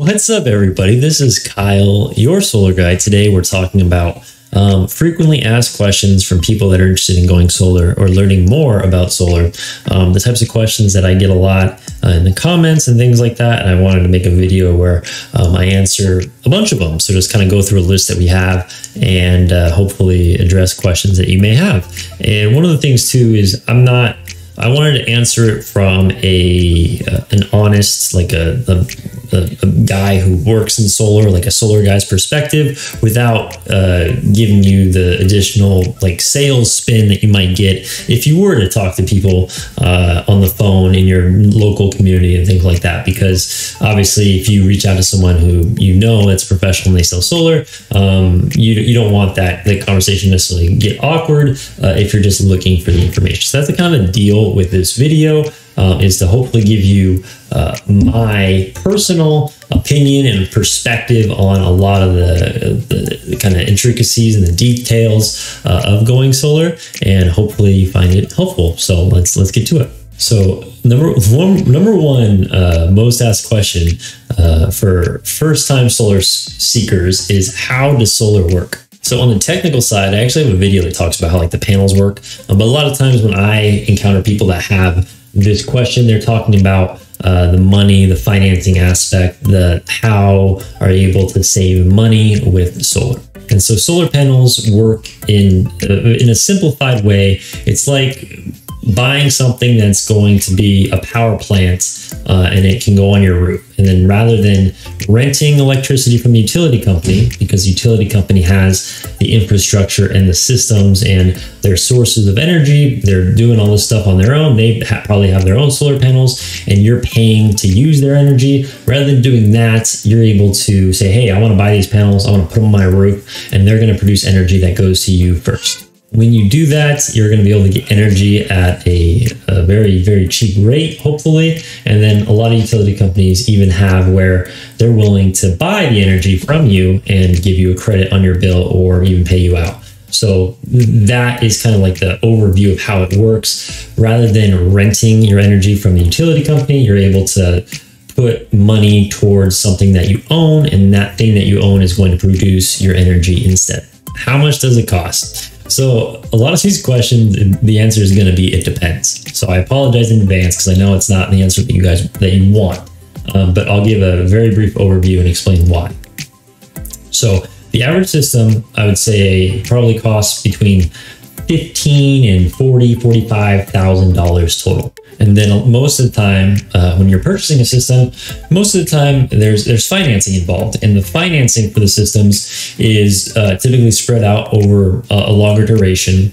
What's up, everybody? This is Kyle, your solar guy. Today, we're talking about um, frequently asked questions from people that are interested in going solar or learning more about solar. Um, the types of questions that I get a lot uh, in the comments and things like that. And I wanted to make a video where um, I answer a bunch of them. So just kind of go through a list that we have and uh, hopefully address questions that you may have. And one of the things, too, is I'm not I wanted to answer it from a uh, an honest, like a, a, a, guy who works in solar, like a solar guy's perspective, without uh, giving you the additional like sales spin that you might get if you were to talk to people uh, on the phone in your local community and things like that. Because obviously, if you reach out to someone who you know that's professional and they sell solar, um, you you don't want that the conversation necessarily get awkward uh, if you're just looking for the information. So that's the kind of a deal with this video uh, is to hopefully give you uh, my personal opinion and perspective on a lot of the, the, kind of intricacies and the details uh, of going solar, and hopefully you find it helpful. So let's let's get to it. So number one, number one uh, most asked question uh, for first time solar seekers is how does solar work? So on the technical side, I actually have a video that talks about how like the panels work. Um, but a lot of times when I encounter people that have this question, they're talking about uh, the money, the financing aspect, the how are you able to save money with solar. And so solar panels work in uh, in a simplified way. It's like buying something that's going to be a power plant uh, and it can go on your roof. And then rather than renting electricity from the utility company, because the utility company has the infrastructure and the systems and their sources of energy, they're doing all this stuff on their own. They ha- probably have their own solar panels and you're paying to use their energy. Rather than doing that, you're able to say, hey, I want to buy these panels, I want to put them on my roof, and they're going to produce energy that goes to you first. When you do that, you're going to be able to get energy at a, a, very, very cheap rate, hopefully. And then a lot of utility companies even have where they're willing to buy the energy from you and give you a credit on your bill or even pay you out. So that is kind of like the overview of how it works. Rather than renting your energy from the utility company, you're able to put money towards something that you own, and that thing that you own is going to produce your energy instead. How much does it cost? So a lot of these questions, the answer is going to be it depends. So I apologize in advance because I know it's not the answer that you guys that you want, um, but I'll give a very brief overview and explain why. So the average system, I would say, probably costs between fifteen and forty, forty-five thousand dollars total. And then most of the time, uh, when you're purchasing a system, most of the time there's there's financing involved, and the financing for the systems is uh, typically spread out over a, a longer duration,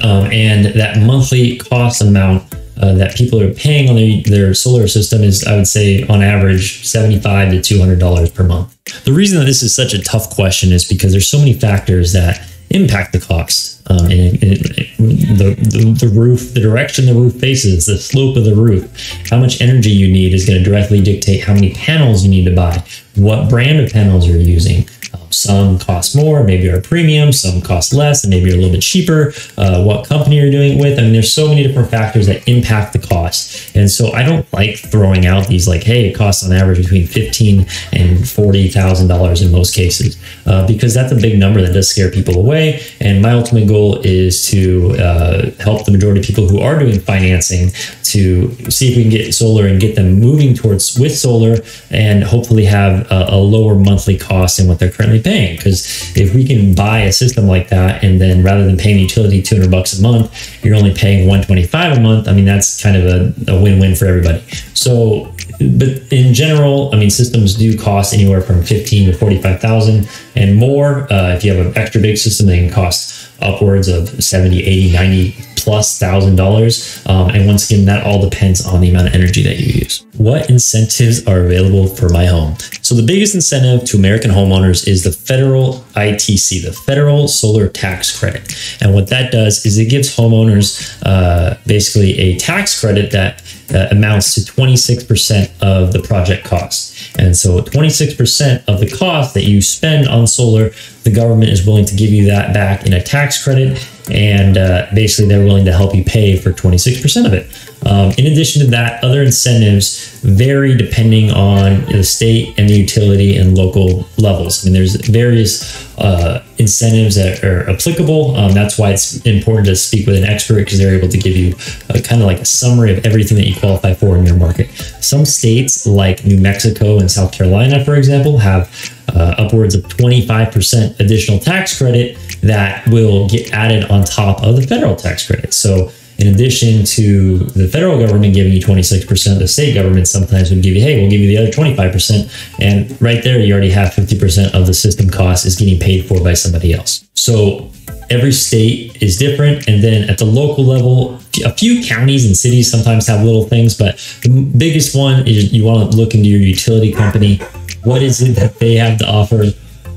um, and that monthly cost amount. Uh, that people are paying on their, their solar system is, I would say, on average, 75 to two hundred dollars per month. The reason that this is such a tough question is because there's so many factors that impact the cost. Um, and the, the, the roof, the direction the roof faces, the slope of the roof, how much energy you need is going to directly dictate how many panels you need to buy, what brand of panels you're using, some cost more, maybe are premium, some cost less, and maybe are a little bit cheaper. Uh, what company you're doing it with. I mean, there's so many different factors that impact the cost. And so I don't like throwing out these like, hey, it costs on average between fifteen and forty thousand dollars in most cases, uh, because that's a big number that does scare people away. And my ultimate goal is to uh, help the majority of people who are doing financing to see if we can get solar and get them moving towards with solar and hopefully have a, a lower monthly cost than what they're currently paying. Because if we can buy a system like that, and then rather than paying utility 200 bucks a month, you're only paying 125 a month. I mean, that's kind of a, a win-win for everybody. So, but in general, I mean, systems do cost anywhere from 15 to 45,000 and more. Uh, if you have an extra big system, they can cost upwards of 70, 80, 90 plus thousand dollars. Um, and once again, that all depends on the amount of energy that you use. What incentives are available for my home? So the biggest incentive to American homeowners is the federal ITC, the federal solar tax credit. And what that does is it gives homeowners uh, basically a tax credit that uh, amounts to 26% of the project cost. And so 26% of the cost that you spend on solar, the government is willing to give you that back in a tax credit and uh, basically they're willing to help you pay for 26% of it. Um, in addition to that, other incentives vary depending on the state and the utility and local levels. I mean, there's various uh, incentives that are applicable. Um, that's why it's important to speak with an expert because they're able to give you a, kind of like a summary of everything that you qualify for in your market. Some states, like New Mexico and South Carolina, for example, have uh, upwards of 25% additional tax credit that will get added on top of the federal tax credit. So in addition to the federal government giving you 26%, the state government sometimes would give you, hey, we'll give you the other 25%. And right there, you already have 50% of the system cost is getting paid for by somebody else. So every state is different. And then at the local level, a few counties and cities sometimes have little things, but the biggest one is you want to look into your utility company. What is it that they have to offer?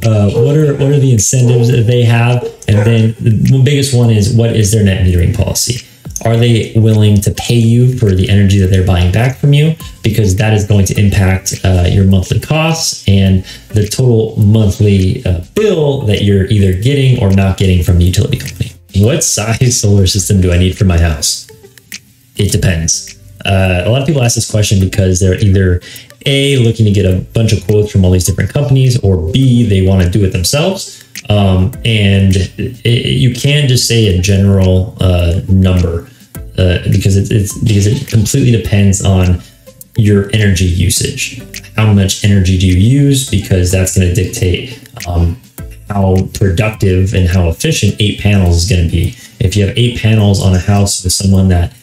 Uh, what are what are the incentives that they have? And then the biggest one is what is their net metering policy? Are they willing to pay you for the energy that they're buying back from you? Because that is going to impact uh, your monthly costs and the total monthly uh, bill that you're either getting or not getting from the utility company. What size solar system do I need for my house? It depends. Uh, a lot of people ask this question because they're either A, looking to get a bunch of quotes from all these different companies, or B, they want to do it themselves. Um, and it, you can just say a general uh, number uh, because it, it's because it completely depends on your energy usage. How much energy do you use? Because that's going to dictate um, how productive and how efficient eight panels is going to be. If you have eight panels on a house with someone that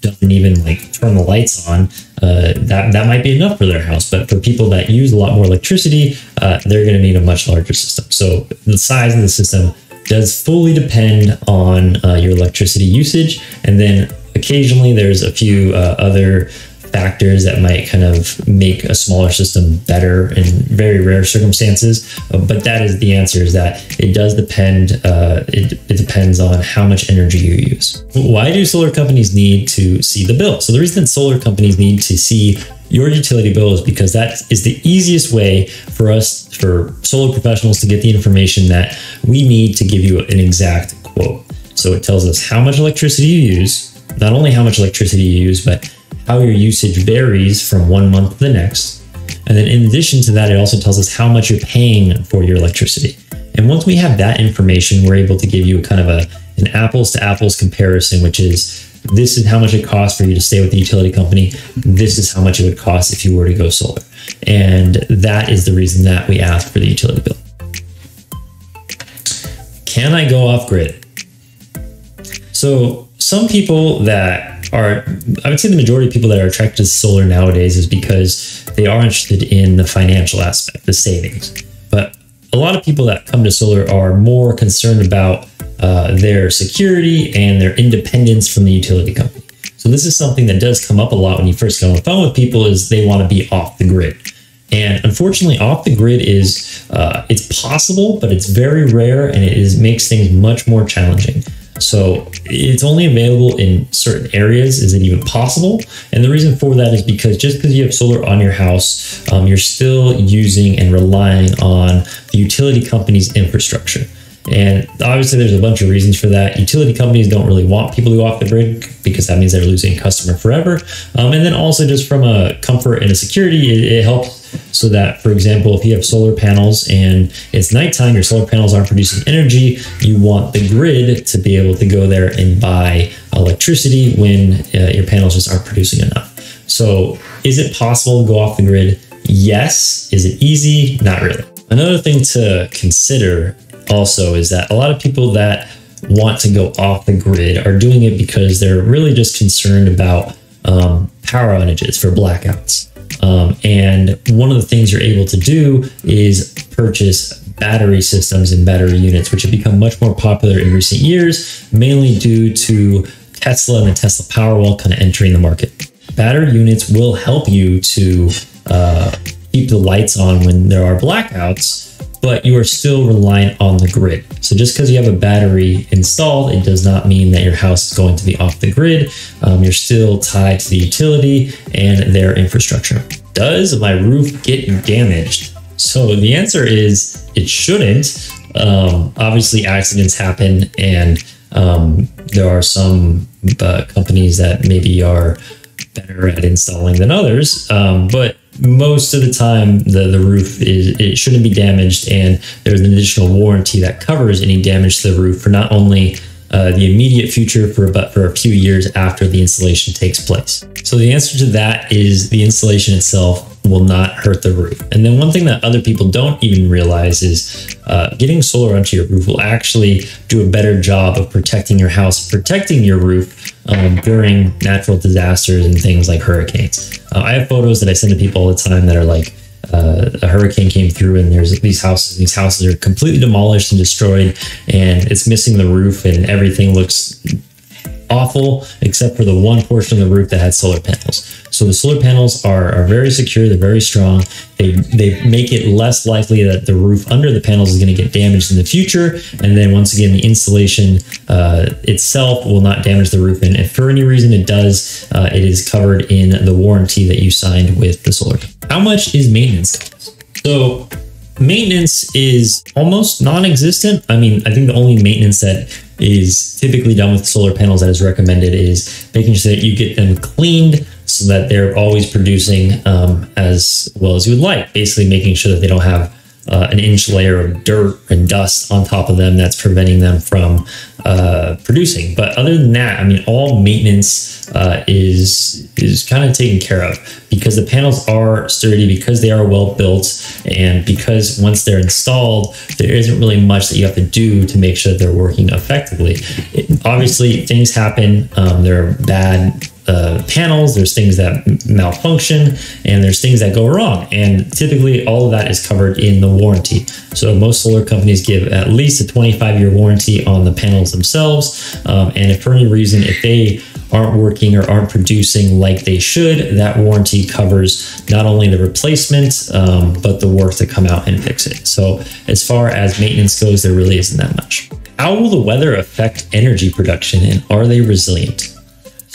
doesn't even like turn the lights on, uh, that that might be enough for their house. But for people that use a lot more electricity, uh, they're going to need a much larger system. So the size of the system does fully depend on uh, your electricity usage, and then occasionally there's a few uh, other factors that might kind of make a smaller system better in very rare circumstances. But that is the answer is that it does depend, uh, it, it depends on how much energy you use. Why do solar companies need to see the bill? So the reason solar companies need to see your utility bill is because that is the easiest way for us, for solar professionals to get the information that we need to give you an exact quote. So it tells us how much electricity you use, not only how much electricity you use, but how your usage varies from one month to the next. And then in addition to that, it also tells us how much you're paying for your electricity. And once we have that information, we're able to give you a kind of a, an apples to apples comparison, which is this is how much it costs for you to stay with the utility company. This is how much it would cost if you were to go solar. And that is the reason that we ask for the utility bill. Can I go off grid? So some people that are I would say the majority of people that are attracted to solar nowadays is because they are interested in the financial aspect, the savings. But a lot of people that come to solar are more concerned about uh, their security and their independence from the utility company. So this is something that does come up a lot when you first get on the phone with people is they want to be off the grid. And unfortunately, off the grid is uh, it's possible, but it's very rare, and it is makes things much more challenging. So it's only available in certain areas. Is it even possible? And the reason for that is because just because you have solar on your house, um, you're still using and relying on the utility company's infrastructure. And obviously, there's a bunch of reasons for that. Utility companies don't really want people to go off the grid because that means they're losing customer forever. Um, and then also, just from a comfort and a security, it, it helps so that, for example, if you have solar panels and it's nighttime, your solar panels aren't producing energy, you want the grid to be able to go there and buy electricity when uh, your panels just aren't producing enough. So, is it possible to go off the grid? Yes. Is it easy? Not really. Another thing to consider also is that a lot of people that want to go off the grid are doing it because they're really just concerned about um, power outages for blackouts. Um, and one of the things you're able to do is purchase battery systems and battery units, which have become much more popular in recent years, mainly due to Tesla and the Tesla Powerwall kind of entering the market. Battery units will help you to uh, keep the lights on when there are blackouts but you are still reliant on the grid. So just because you have a battery installed, it does not mean that your house is going to be off the grid. Um, you're still tied to the utility and their infrastructure. Does my roof get damaged? So the answer is it shouldn't. Um, obviously, accidents happen, and Um, there are some uh, companies that maybe are better at installing than others, um, but most of the time the, the roof is it shouldn't be damaged and there's an additional warranty that covers any damage to the roof for not only uh, the immediate future for about for a few years after the installation takes place. So the answer to that is the installation itself will not hurt the roof. And then one thing that other people don't even realize is uh, getting solar onto your roof will actually do a better job of protecting your house, protecting your roof um, during natural disasters and things like hurricanes. Uh, I have photos that I send to people all the time that are like, uh, a hurricane came through and there's these houses these houses are completely demolished and destroyed and it's missing the roof and everything looks awful except for the one portion of the roof that had solar panels. So the solar panels are, are very secure they're very strong. They they make it less likely that the roof under the panels is going to get damaged in the future. And then once again the insulation uh, itself will not damage the roof. And if for any reason it does uh, it is covered in the warranty that you signed with the solar how much is maintenance so maintenance is almost non-existent. I mean, I think the only maintenance that is typically done with solar panels that is recommended is making sure that you get them cleaned so that they're always producing um, as well as you would like. Basically, making sure that they don't have uh, an inch layer of dirt and dust on top of them that's preventing them from uh, producing. But other than that, I mean, all maintenance uh, is is kind of taken care of because the panels are sturdy, because they are well built, and because once they're installed, there isn't really much that you have to do to make sure they're working effectively. It, obviously, things happen. Um, there are bad uh, panels, there's things that malfunction, and there's things that go wrong. And typically, all of that is covered in the warranty. So, most solar companies give at least a 25 year warranty on the panels themselves. Um, and if for any reason, if they aren't working or aren't producing like they should, that warranty covers not only the replacement, um, but the work to come out and fix it. So, as far as maintenance goes, there really isn't that much. How will the weather affect energy production and are they resilient?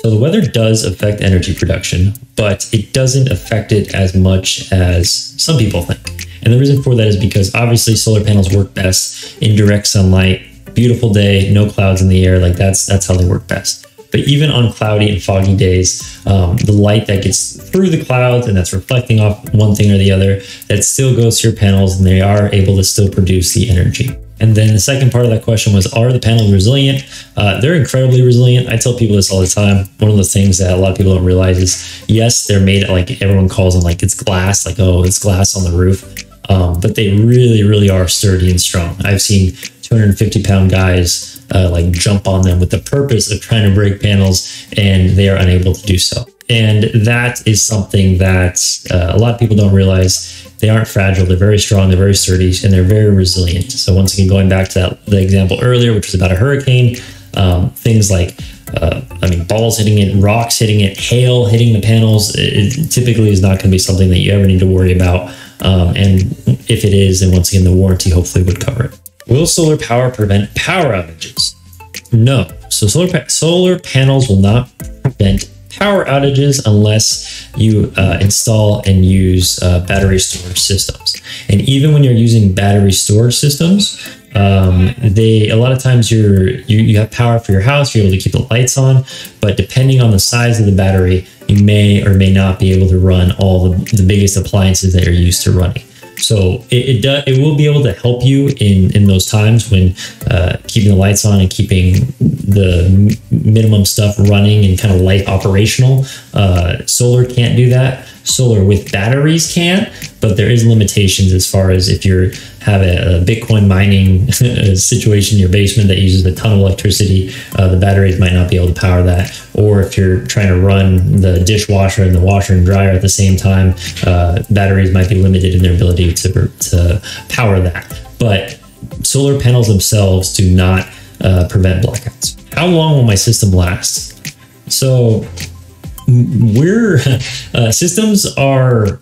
So the weather does affect energy production, but it doesn't affect it as much as some people think. And the reason for that is because obviously solar panels work best in direct sunlight, beautiful day, no clouds in the air. Like that's that's how they work best. But even on cloudy and foggy days, um, the light that gets through the clouds and that's reflecting off one thing or the other, that still goes to your panels and they are able to still produce the energy. And then the second part of that question was, are the panels resilient? Uh, they're incredibly resilient. I tell people this all the time. One of the things that a lot of people don't realize is, yes, they're made like everyone calls them like it's glass, like oh, it's glass on the roof. Um, but they really, really are sturdy and strong. I've seen 250 pound guys uh, like jump on them with the purpose of trying to break panels, and they are unable to do so. And that is something that uh, a lot of people don't realize they aren't fragile. They're very strong. They're very sturdy, and they're very resilient. So once again, going back to that, the example earlier, which was about a hurricane, um, things like uh, I mean, balls hitting it, rocks hitting it, hail hitting the panels. It, it typically is not going to be something that you ever need to worry about. Um, and if it is, then once again, the warranty hopefully would cover it. Will solar power prevent power outages? No. So solar pa- solar panels will not prevent power outages unless you uh, install and use uh, battery storage systems. And even when you're using battery storage systems, um, they a lot of times you're you, you have power for your house, you're able to keep the lights on, but depending on the size of the battery, you may or may not be able to run all the, the biggest appliances that you're used to running. So it, it does it will be able to help you in in those times when uh, keeping the lights on and keeping the minimum stuff running and kind of light operational. Uh, solar can't do that. Solar with batteries can, but there is limitations as far as if you're have a, a Bitcoin mining situation in your basement that uses a ton of electricity, uh, the batteries might not be able to power that. Or if you're trying to run the dishwasher and the washer and dryer at the same time, uh, batteries might be limited in their ability to, to power that. But solar panels themselves do not uh, prevent blackouts. How long will my system last? So, we're uh, systems are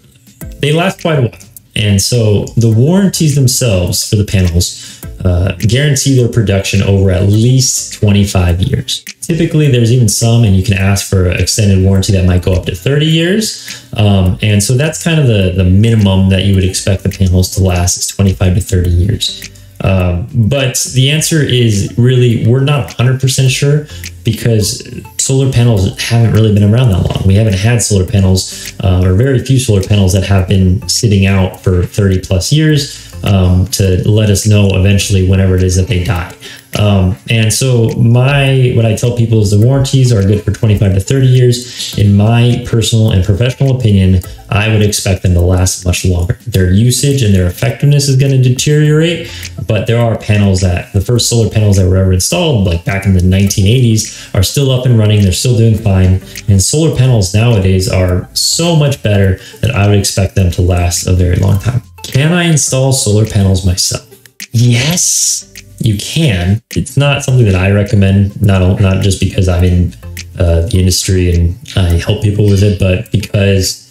they last quite a while. And so the warranties themselves for the panels uh, guarantee their production over at least 25 years. Typically, there's even some, and you can ask for an extended warranty that might go up to 30 years. Um, and so that's kind of the, the minimum that you would expect the panels to last is 25 to 30 years. Um, but the answer is really we're not 100% sure because solar panels haven't really been around that long. We haven't had solar panels, uh, or very few solar panels that have been sitting out for 30 plus years um, to let us know eventually whenever it is that they die. Um, and so my what I tell people is the warranties are good for 25 to 30 years. In my personal and professional opinion, I would expect them to last much longer. Their usage and their effectiveness is going to deteriorate, but there are panels that the first solar panels that were ever installed, like back in the 1980s, are still up and running. They're still doing fine. And solar panels nowadays are so much better that I would expect them to last a very long time. Can I install solar panels myself? Yes, you can. It's not something that I recommend, not, not just because I'm in uh, the industry and I help people with it, but because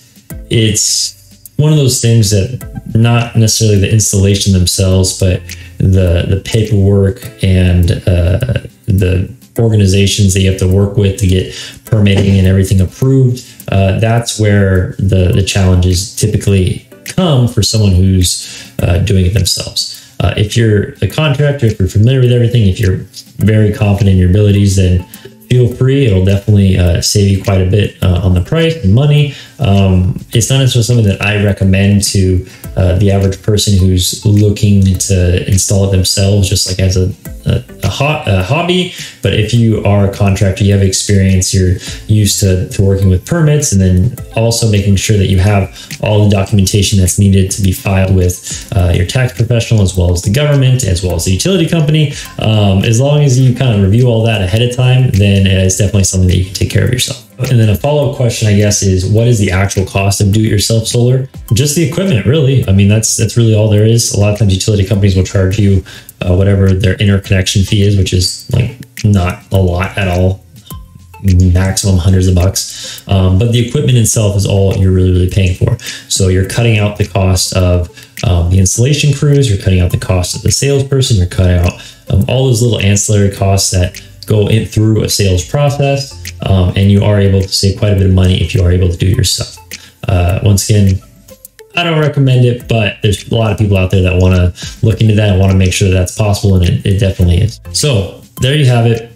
it's one of those things that not necessarily the installation themselves, but the the paperwork and uh, the organizations that you have to work with to get permitting and everything approved. Uh, that's where the the challenges typically come for someone who's uh, doing it themselves. Uh, if you're a contractor, if you're familiar with everything, if you're very confident in your abilities, then feel free. It'll definitely uh, save you quite a bit uh, on the price and money. Um, it's not necessarily something that I recommend to uh, the average person who's looking to install it themselves, just like as a, a, a, ho- a, hobby. But if you are a contractor, you have experience, you're used to, to working with permits, and then also making sure that you have all the documentation that's needed to be filed with uh, your tax professional, as well as the government, as well as the utility company. Um, as long as you kind of review all that ahead of time, then it's definitely something that you can take care of yourself. And then a follow up question, I guess, is what is the actual cost of do it yourself solar? Just the equipment, really. I mean, that's that's really all there is. A lot of times, utility companies will charge you uh, whatever their interconnection fee is, which is like not a lot at all, maximum hundreds of bucks. Um, but the equipment itself is all you're really really paying for. So you're cutting out the cost of um, the installation crews. You're cutting out the cost of the salesperson. You're cutting out um, all those little ancillary costs that go in through a sales process um, and you are able to save quite a bit of money if you are able to do it yourself. Uh, once again, I don't recommend it, but there's a lot of people out there that want to look into that and want to make sure that that's possible, and it, it definitely is. So there you have it.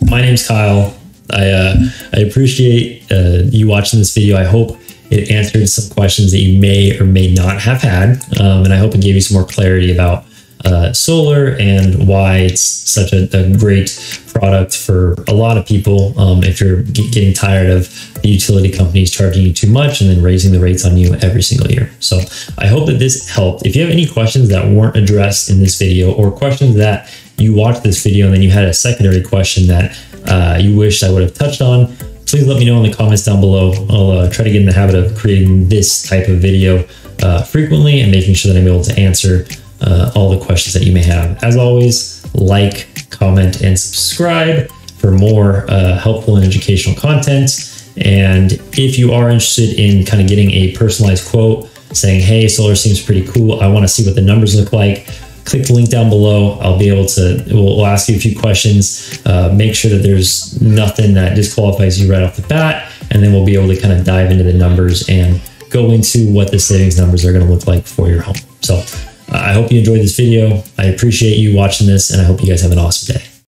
My name's Kyle. I uh, I appreciate uh, you watching this video. I hope it answered some questions that you may or may not have had, um, and I hope it gave you some more clarity about uh, solar and why it's such a, a, great product for a lot of people. Um, if you're getting tired of the utility companies charging you too much and then raising the rates on you every single year. So I hope that this helped. If you have any questions that weren't addressed in this video or questions that you watched this video and then you had a secondary question that uh, you wish I would have touched on, please let me know in the comments down below. I'll uh, try to get in the habit of creating this type of video uh, frequently and making sure that I'm able to answer uh, all the questions that you may have. As always, like, comment, and subscribe for more uh, helpful and educational content. And if you are interested in kind of getting a personalized quote saying, hey, solar seems pretty cool, I want to see what the numbers look like, click the link down below. I'll be able to, we'll, we'll ask you a few questions, uh, make sure that there's nothing that disqualifies you right off the bat, and then we'll be able to kind of dive into the numbers and go into what the savings numbers are going to look like for your home. So I hope you enjoyed this video. I appreciate you watching this, and I hope you guys have an awesome day.